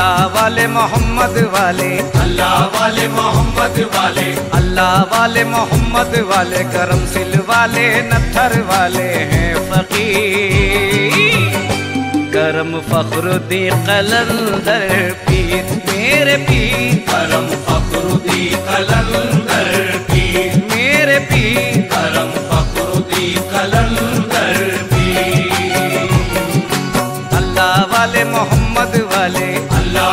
अल्लाह वाले मोहम्मद वाले। अल्लाह वाले मोहम्मद वाले। अल्लाह वाले मोहम्मद वाले करम सिल वाले नथर वाले हैं फकीर। करम फखरुद्दी कलंदर पीर मेरे पीर। करम फखरुद्दी कलंदर पीर। मेरे पीर। करम फखरुद्दी कलंदर पीर। अल्लाह वाले मोहम्मद वाले। अल्लाह